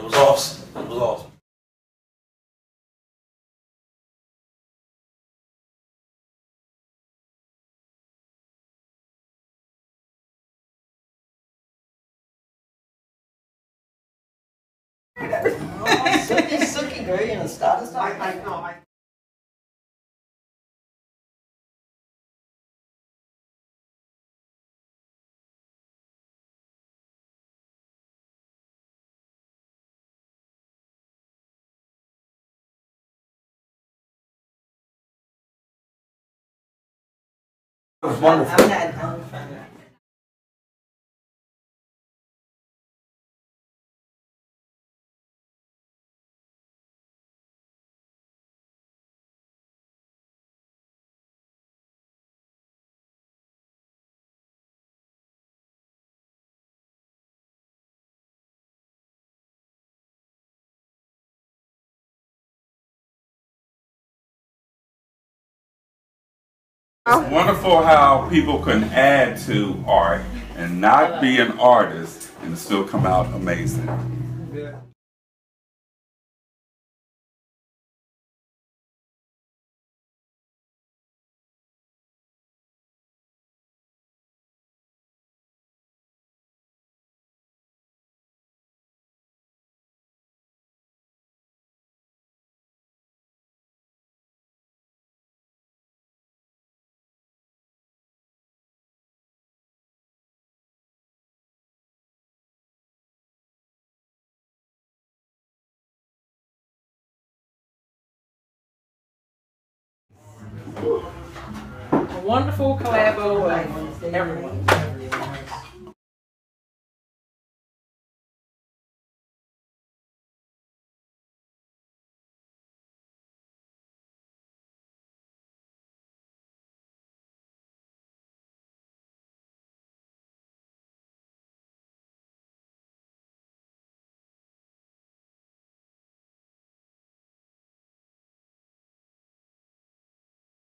it was awesome. It was awesome. Suki, Suki, girl, you know, start, start. I, I know, I. wonderful. Oh. It's wonderful how people can add to art and not be an artist and still come out amazing. Wonderful collabo with everyone.